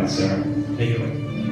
right, Sarah. Take it away.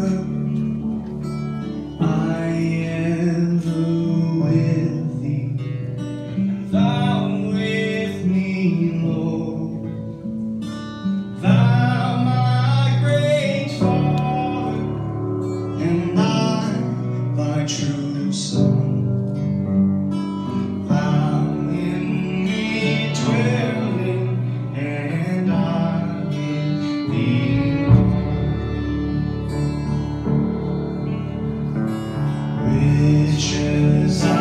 True Riches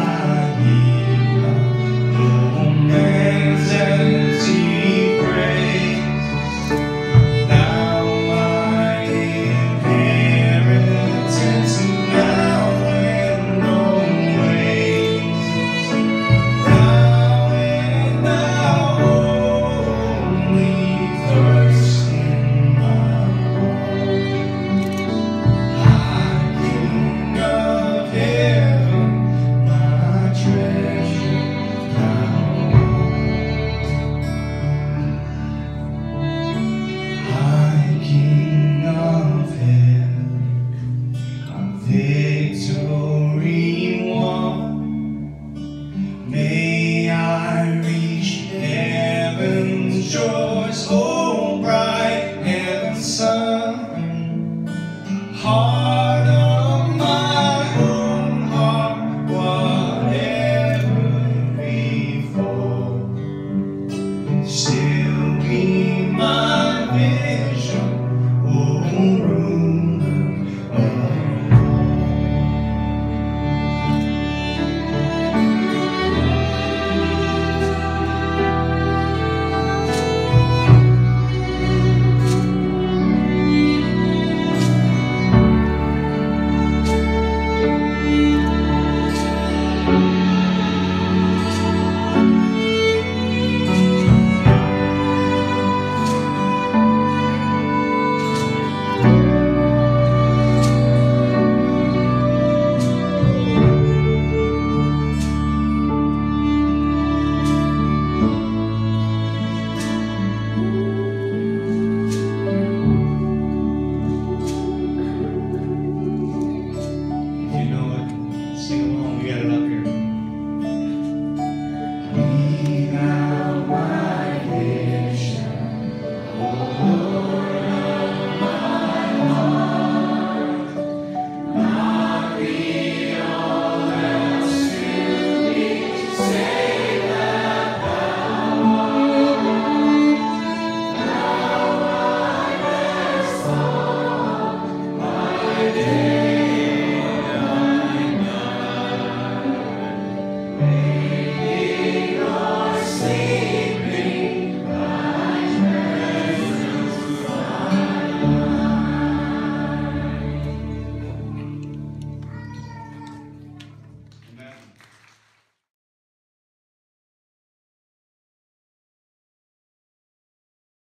Still